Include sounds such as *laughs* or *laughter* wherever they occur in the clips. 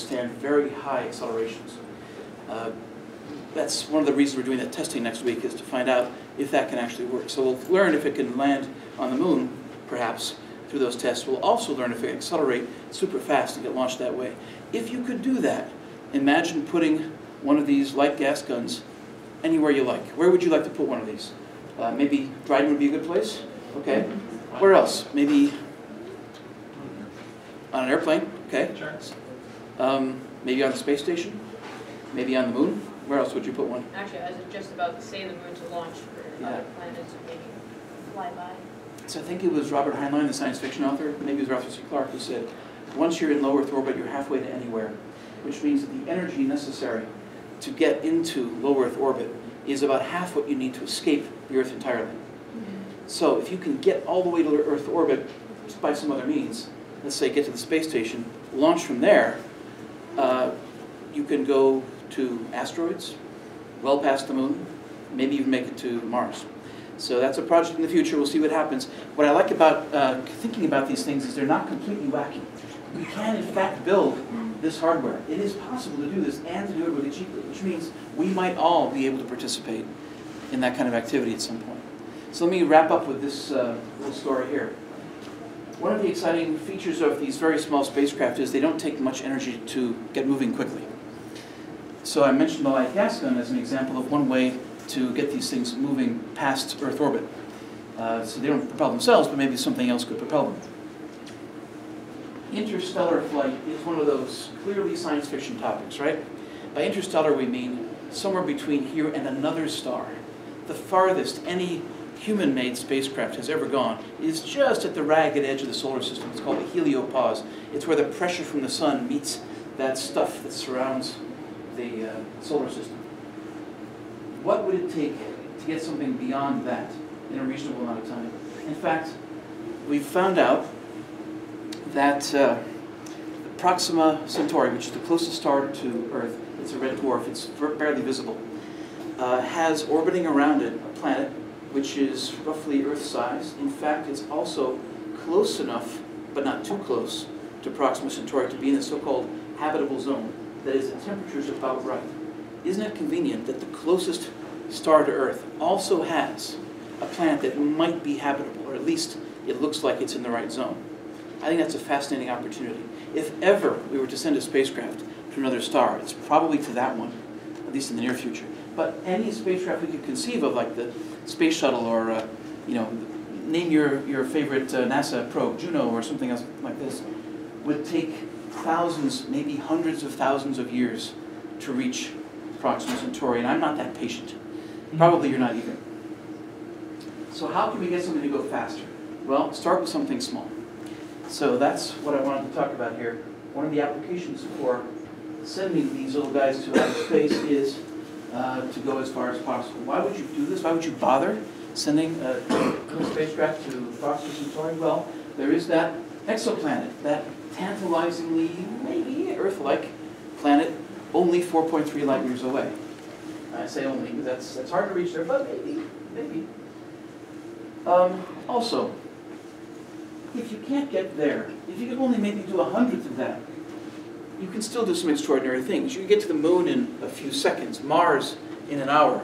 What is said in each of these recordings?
withstand very high accelerations. Uh, that's one of the reasons we're doing that testing next week is to find out if that can actually work. So we'll learn if it can land on the moon, perhaps, through those tests. We'll also learn if it can accelerate super fast and get launched that way. If you could do that, imagine putting one of these light gas guns anywhere you like. Where would you like to put one of these? Uh, maybe Dryden would be a good place? Okay. Where else? Maybe on an airplane? Okay. Sure. Um, maybe on the space station? Maybe on the moon? Where else would you put one? Actually, I was just about to say the moon to launch for Yeah. other planets, maybe fly by. So I think it was Robert Heinlein, the science fiction author, maybe it was Arthur C. Clarke, who said, once you're in low Earth orbit, you're halfway to anywhere, which means that the energy necessary to get into low Earth orbit is about half what you need to escape the Earth entirely. So if you can get all the way to Earth orbit just by some other means, let's say get to the space station, launch from there, uh, you can go to asteroids, well past the moon, maybe even make it to Mars. So that's a project in the future. We'll see what happens. What I like about uh, thinking about these things is they're not completely wacky. We can, in fact, build this hardware. It is possible to do this and to do it really cheaply, which means we might all be able to participate in that kind of activity at some point. So let me wrap up with this uh, little story here. One of the exciting features of these very small spacecraft is they don't take much energy to get moving quickly. So I mentioned the gun as an example of one way to get these things moving past Earth orbit. Uh, so they don't propel themselves, but maybe something else could propel them. Interstellar flight is one of those clearly science fiction topics, right? By interstellar, we mean somewhere between here and another star. The farthest any human-made spacecraft has ever gone is just at the ragged edge of the solar system. It's called the heliopause. It's where the pressure from the sun meets that stuff that surrounds the uh, solar system. What would it take to get something beyond that in a reasonable amount of time? In fact, we've found out that uh, Proxima Centauri, which is the closest star to Earth, it's a red dwarf, it's barely visible, uh, has orbiting around it a planet which is roughly Earth size. In fact, it's also close enough, but not too close, to Proxima Centauri to be in the so-called habitable zone. That is, the temperature's about right. Isn't it convenient that the closest star to Earth also has a planet that might be habitable, or at least it looks like it's in the right zone? I think that's a fascinating opportunity. If ever we were to send a spacecraft to another star, it's probably to that one, at least in the near future. But any spacecraft we could conceive of, like the space shuttle or, uh, you know, name your, your favorite uh, NASA probe, Juno or something else like this, would take thousands, maybe hundreds of thousands of years to reach Proxima Centauri, and I'm not that patient. Probably you're not either. So how can we get something to go faster? Well, start with something small. So that's what I wanted to talk about here. One of the applications for sending these little guys to outer space is uh, to go as far as possible. Why would you do this? Why would you bother sending a, a spacecraft to Proxima Centauri? Well, there is that exoplanet, that tantalizingly, maybe Earth-like planet, only 4.3 light years away. I say only because that's, that's hard to reach there, but maybe, maybe. Um, also, if you can't get there, if you could only maybe do a hundredth of that, you can still do some extraordinary things. You can get to the moon in a few seconds, Mars in an hour.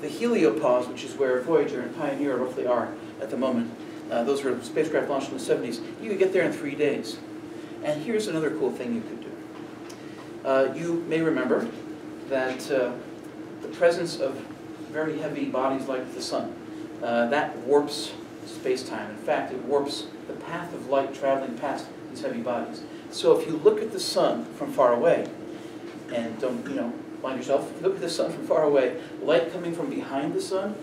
The heliopause, which is where Voyager and Pioneer roughly are at the moment, uh, those were spacecraft launched in the 70s, you could get there in three days. And here's another cool thing you could do. Uh, you may remember that uh, the presence of very heavy bodies like the sun, uh, that warps space-time. In fact, it warps the path of light traveling past these heavy bodies. So if you look at the sun from far away, and don't, you know, blind yourself, if you look at the sun from far away, light coming from behind the sun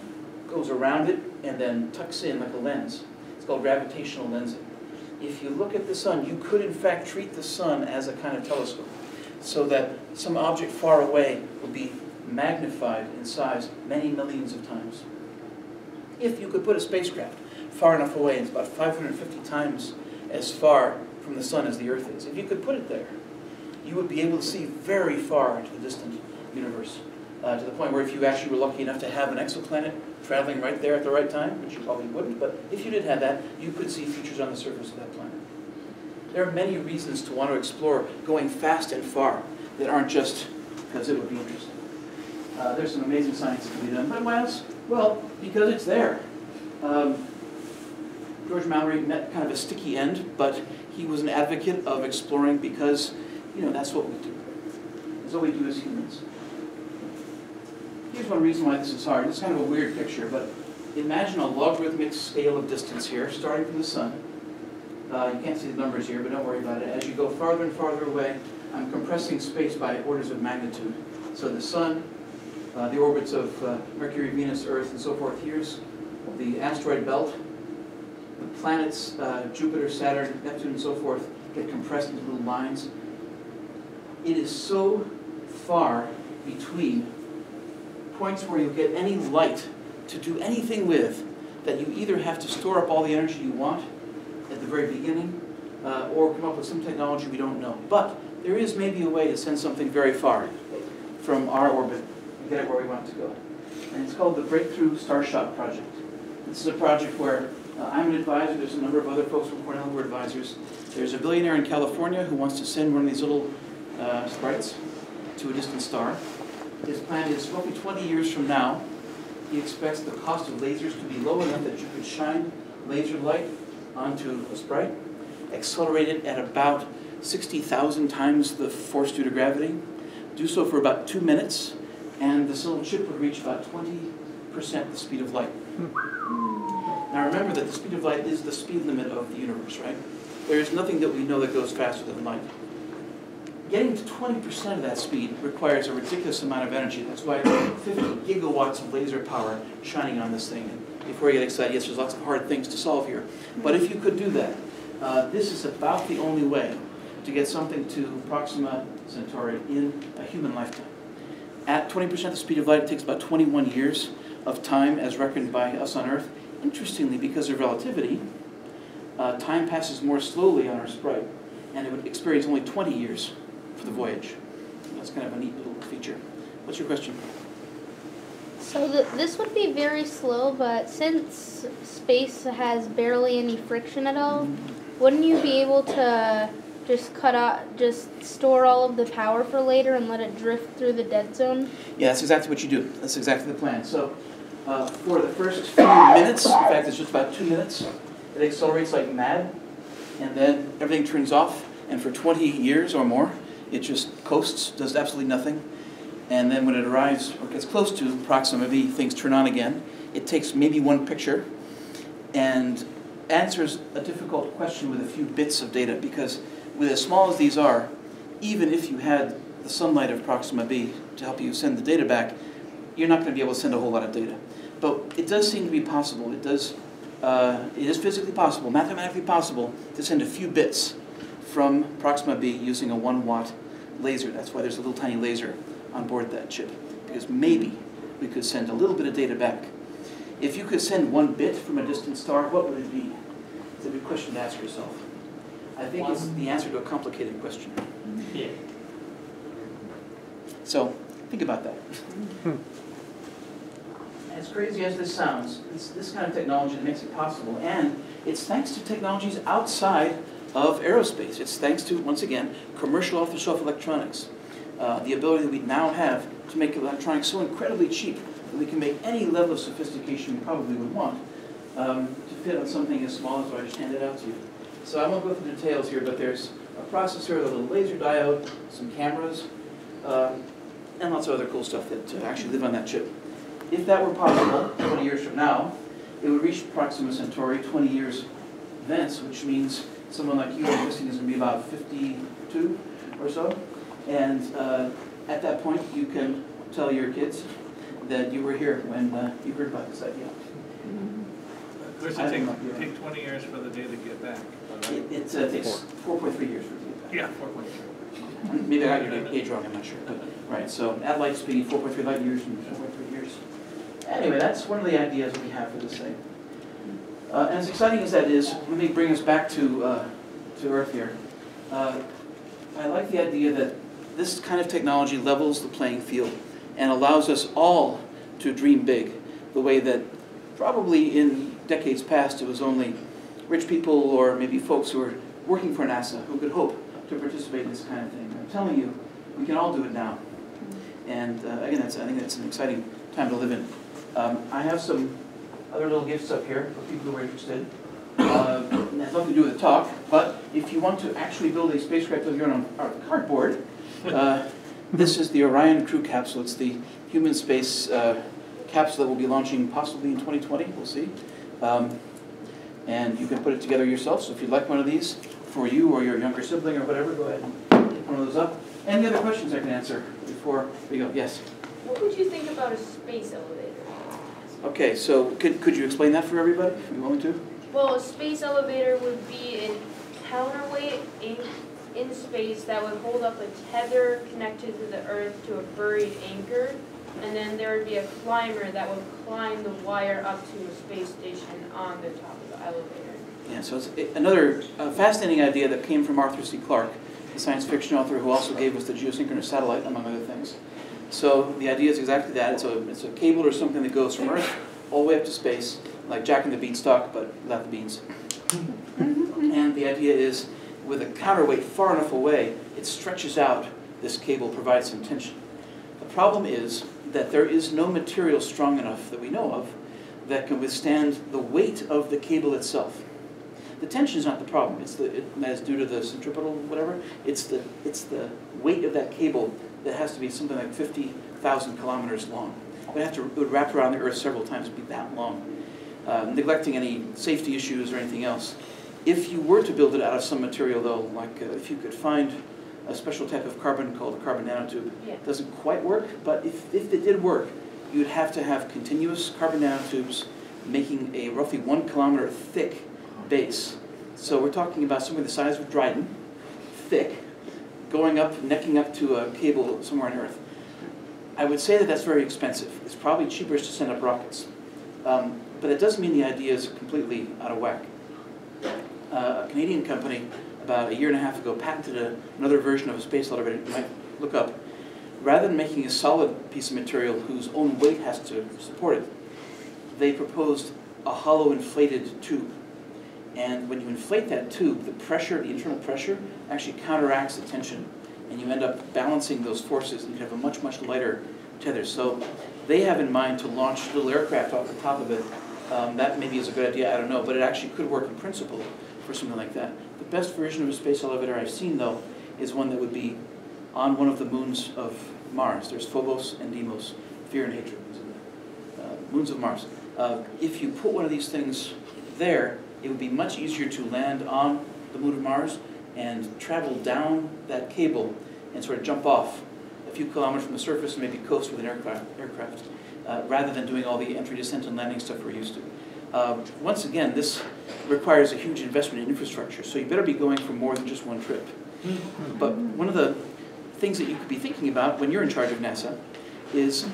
goes around it and then tucks in like a lens. It's called gravitational lensing. If you look at the sun, you could in fact treat the sun as a kind of telescope, so that some object far away would be magnified in size many millions of times. If you could put a spacecraft far enough away, it's about 550 times as far from the sun as the Earth is. If you could put it there, you would be able to see very far into the distant universe, uh, to the point where if you actually were lucky enough to have an exoplanet traveling right there at the right time, which you probably wouldn't, but if you did have that, you could see features on the surface of that planet. there are many reasons to want to explore going fast and far that aren't just because it would be interesting. Uh, there's some amazing science can be done. But why else? Well, because it's there. Um, George Mallory met kind of a sticky end, but he was an advocate of exploring because, you know, that's what we do. That's what we do as humans. Here's one reason why this is hard. It's kind of a weird picture, but imagine a logarithmic scale of distance here, starting from the sun. Uh, you can't see the numbers here, but don't worry about it. As you go farther and farther away, I'm compressing space by orders of magnitude. So the sun, uh, the orbits of uh, Mercury, Venus, Earth, and so forth. Here's the asteroid belt. The planets, uh, Jupiter, Saturn, Neptune, and so forth, get compressed into little lines. It is so far between points where you get any light to do anything with that you either have to store up all the energy you want at the very beginning uh, or come up with some technology we don't know. But there is maybe a way to send something very far from our orbit and get it where we want it to go. And it's called the Breakthrough Starshot Project. This is a project where uh, I'm an advisor, there's a number of other folks from Cornell who are advisors. There's a billionaire in California who wants to send one of these little uh, sprites to a distant star. His plan is roughly 20 years from now, he expects the cost of lasers to be low enough that you could shine laser light onto a sprite, accelerate it at about 60,000 times the force due to gravity, do so for about two minutes, and this little chip would reach about 20% the speed of light. Now remember that the speed of light is the speed limit of the universe, right? There is nothing that we know that goes faster than light. Getting to 20% of that speed requires a ridiculous amount of energy. That's why 50 gigawatts of laser power shining on this thing. And before you get excited, yes, there's lots of hard things to solve here. But if you could do that, uh, this is about the only way to get something to Proxima Centauri in a human lifetime. At 20% of the speed of light, it takes about 21 years of time as reckoned by us on Earth. Interestingly, because of relativity, uh, time passes more slowly on our sprite, and it would experience only 20 years for the voyage. That's kind of a neat little feature. What's your question? So th- this would be very slow, but since space has barely any friction at all, wouldn't you be able to just cut out, just store all of the power for later and let it drift through the dead zone? Yeah, that's exactly what you do. That's exactly the plan. So, uh, for the first few minutes, in fact, it's just about two minutes, it accelerates like mad, and then everything turns off, and for 20 years or more, it just coasts, does absolutely nothing. And then when it arrives or gets close to Proxima B, things turn on again. It takes maybe one picture and answers a difficult question with a few bits of data because with as small as these are, even if you had the sunlight of Proxima B to help you send the data back, you're not going to be able to send a whole lot of data. But it does seem to be possible. It does. Uh, it is physically possible, mathematically possible, to send a few bits from Proxima B using a one watt laser. That's why there's a little tiny laser on board that chip, because maybe we could send a little bit of data back. If you could send one bit from a distant star, what would it be? It's a good question to ask yourself. I think it's the answer to a complicated question. Yeah. So think about that. As crazy as this sounds, it's this kind of technology that makes it possible, and it's thanks to technologies outside of aerospace. It's thanks to, once again, commercial off-the-shelf electronics. Uh, the ability that we now have to make electronics so incredibly cheap that we can make any level of sophistication we probably would want um, to fit on something as small as what I just handed out to you. So I won't go through the details here, but there's a processor, a little laser diode, some cameras, um, and lots of other cool stuff that uh, actually live on that chip. If that were possible, 20 years from now, it would reach Proxima Centauri 20 years thence, which means someone like you existing is going to be about 52 or so. And uh, at that point, you can tell your kids that you were here when uh, you heard about this idea. Of course, it don't take, take twenty years for the data to get back. all right? It, it uh, takes 4.3 years for it to get back. Yeah, four point three. Maybe I got your age wrong, I'm not sure. But, right, so at light speed, 4.3 light years and 4.3 years. Anyway, that's one of the ideas we have for this thing. Uh, and as exciting as that is, let me bring us back to, uh, to Earth here. Uh, I like the idea that this kind of technology levels the playing field and allows us all to dream big, the way that probably in decades past it was only rich people or maybe folks who were working for NASA who could hope to participate in this kind of thing. I'm telling you, we can all do it now. And uh, again, that's, I think that's an exciting time to live in. Um, I have some other little gifts up here for people who are interested. Uh, nothing to do with the talk, but if you want to actually build a spacecraft with your own uh, cardboard, uh, this is the Orion Crew Capsule. It's the human space uh, capsule that will be launching possibly in 2020. We'll see. Um, and you can put it together yourself. So if you'd like one of these for you or your younger sibling or whatever, go ahead and pick one of those up. Any other questions I can answer before we go? Yes. What would you think about a space elevator? Okay, so could, could you explain that for everybody, if you want me to? Well, a space elevator would be a counterweight in, in space that would hold up a tether connected to the Earth to a buried anchor. And then there would be a climber that would climb the wire up to a space station on the top of the elevator. Yeah, so it's another uh, fascinating idea that came from Arthur C. Clarke, the science fiction author who also gave us the geosynchronous satellite, among other things. So the idea is exactly that. It's a, it's a cable or something that goes from Earth all the way up to space, like Jack and the Beanstalk, but without the beans. Mm-hmm. And the idea is, with a counterweight far enough away, it stretches out this cable, provides some tension. The problem is that there is no material strong enough that we know of that can withstand the weight of the cable itself. The tension is not the problem. It's the it, that is due to the centripetal whatever. It's the it's the weight of that cable that has to be something like fifty thousand kilometers long. It would have to it would wrap around the Earth several times, to be that long, uh, neglecting any safety issues or anything else. If you were to build it out of some material, though, like uh, if you could find a special type of carbon called a carbon nanotube, Yeah. it doesn't quite work. But if if it did work, you would have to have continuous carbon nanotubes making a roughly one kilometer thick base. So we're talking about something the size of Dryden, thick, going up, necking up to a cable somewhere on Earth. I would say that that's very expensive. It's probably cheaper to send up rockets. Um, but that doesn't mean the idea is completely out of whack. Uh, a Canadian company, about a year and a half ago, patented a, another version of a space elevator you might look up. Rather than making a solid piece of material whose own weight has to support it, they proposed a hollow inflated tube. And when you inflate that tube, the pressure, the internal pressure, actually counteracts the tension. And you end up balancing those forces and you have a much, much lighter tether. So they have in mind to launch little aircraft off the top of it. Um, that maybe is a good idea, I don't know, but it actually could work in principle for something like that. The best version of a space elevator I've seen, though, is one that would be on one of the moons of Mars. There's Phobos and Deimos, fear and hatred. Uh, moons of Mars. Uh, if you put one of these things there, it would be much easier to land on the moon of Mars and travel down that cable and sort of jump off a few kilometers from the surface and maybe coast with an aircraft, aircraft uh, rather than doing all the entry, descent, and landing stuff we're used to. Uh, once again, this requires a huge investment in infrastructure, so you better be going for more than just one trip. But one of the things that you could be thinking about when you're in charge of NASA is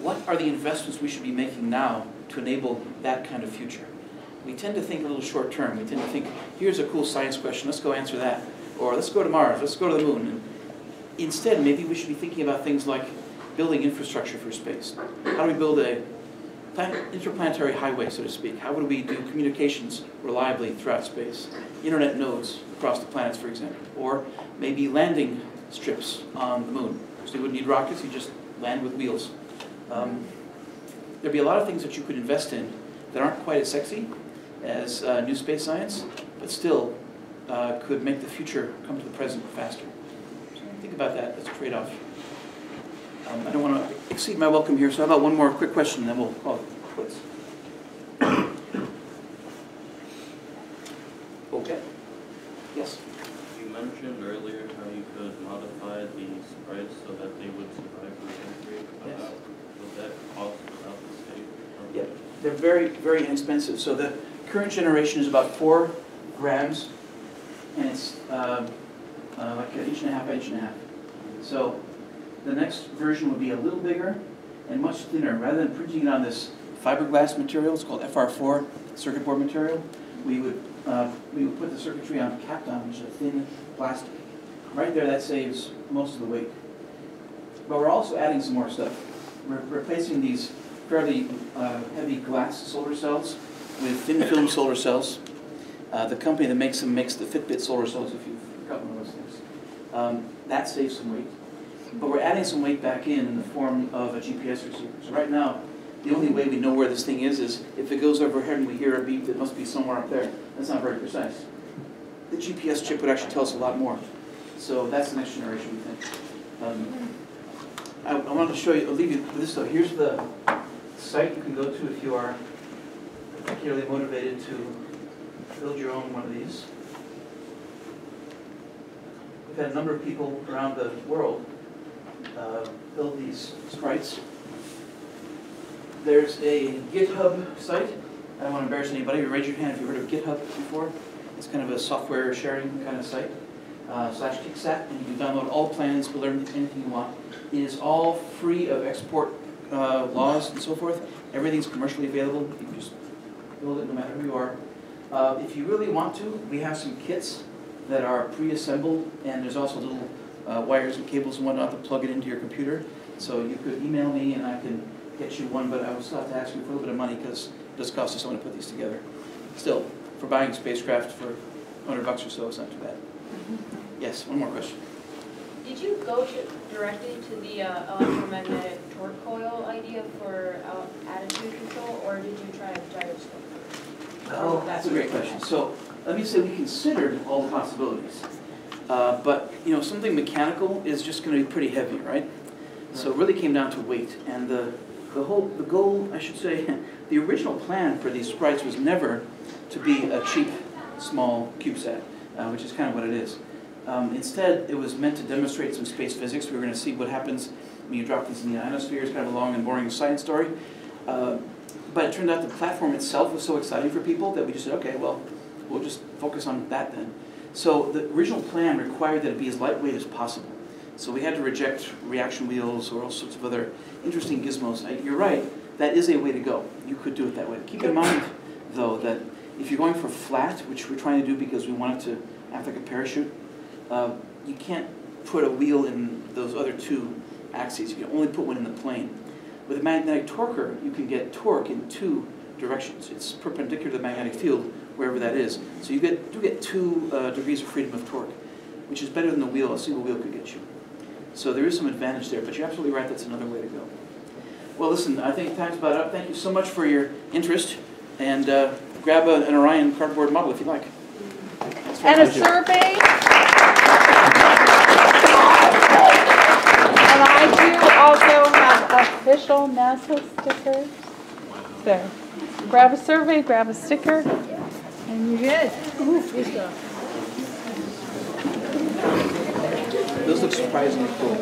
what are the investments we should be making now to enable that kind of future? We tend to think a little short term. We tend to think, here's a cool science question, let's go answer that. Or let's go to Mars, let's go to the moon. And instead, maybe we should be thinking about things like building infrastructure for space. How do we build a interplanetary highway, so to speak? How would we do communications reliably throughout space? Internet nodes across the planets, for example. Or maybe landing strips on the moon. So you wouldn't need rockets, you just land with wheels. Um, there'd be a lot of things that you could invest in that aren't quite as sexy as uh, new space science, but still uh, could make the future come to the present faster. So think about that that's a trade-off. Um, I don't want to exceed my welcome here, so how about one more quick question, and then we'll call it quits. Okay. Yes. You mentioned earlier how you could modify the sprites so that they would survive re-entry. Yes. Would that cost without the state? Yeah, they're very, very inexpensive. So the current generation is about four grams, and it's uh, uh, like an inch and a half inch and a half. So the next version would be a little bigger and much thinner. Rather than printing it on this fiberglass material, it's called FR4 circuit board material, we would, uh, we would put the circuitry on Kapton, which is a thin plastic. Right there, that saves most of the weight. But we're also adding some more stuff. We're replacing these fairly uh, heavy glass solar cells with thin film solar cells. Uh, the company that makes them makes the Fitbit solar cells, if you've of those things. Um, that saves some weight. But we're adding some weight back in in the form of a GPS receiver. So right now, the only way we know where this thing is is if it goes overhead and we hear a beep, it must be somewhere up there. That's not very precise. The GPS chip would actually tell us a lot more. So that's the next generation, we think. Um, I, I wanted to show you, I'll leave you with this though. Here's the site you can go to if you are particularly motivated to build your own one of these. We've had a number of people around the world uh, build these sprites. There's a GitHub site. I don't want to embarrass anybody, raise your hand if you've heard of GitHub before. It's kind of a software sharing kind of site, uh, slash Kicksat, and you can download all plans, learn anything you want. It is all free of export uh, laws and so forth. Everything's commercially available. You can just build it no matter who you are. Uh, If you really want to, we have some kits that are pre-assembled, and there's also little uh, wires and cables and whatnot to plug it into your computer. So you could email me and I can get you one, but I will still have to ask you for a little bit of money because it does cost us something to put these together. Still, for buying spacecraft for 100 bucks or so, it's not too bad. Yes, one more question. Did you go to, directly to the uh, electromagnetic torque coil idea for uh, attitude control, or did you try a gyroscope? Oh, that's a great question. So let me say we considered all the possibilities. Uh, But, you know, something mechanical is just going to be pretty heavy, right? So it really came down to weight. And the, the whole, the goal, I should say, *laughs* the original plan for these sprites was never to be a cheap, small CubeSat, uh, which is kind of what it is. Um, Instead, it was meant to demonstrate some space physics. We were going to see what happens when you drop these in the ionosphere. It's kind of a long and boring science story. Uh, But it turned out the platform itself was so exciting for people that we just said, okay, well, we'll just focus on that then. So the original plan required that it be as lightweight as possible. So we had to reject reaction wheels or all sorts of other interesting gizmos. You're right, that is a way to go. You could do it that way. Keep in mind, though, that if you're going for flat, which we're trying to do because we want it to act like a parachute, uh, you can't put a wheel in those other two axes. You can only put one in the plane. With a magnetic torquer, you can get torque in two directions. It's perpendicular to the magnetic field, wherever that is. So you get, do get two uh, degrees of freedom of torque, which is better than the wheel a single wheel could get you. So there is some advantage there, but you're absolutely right, that's another way to go. Well, listen, I think time's about up. Thank you so much for your interest, and uh, grab a, an Orion cardboard model if you like. And a survey. Official NASA stickers. So, grab a survey, grab a sticker, and you're good. Those look surprisingly cool.